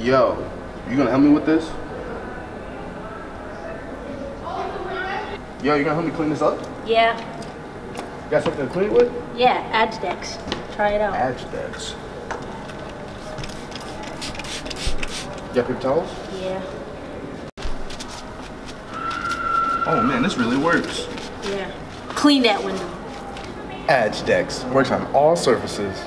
Yo, you gonna help me with this? Yo, you gonna help me clean this up? Yeah. You got something to clean with? Yeah, Agdex. Try it out. Agdex. You got paper towels? Yeah. Oh man, this really works. Yeah. Clean that window. Agdex works on all surfaces.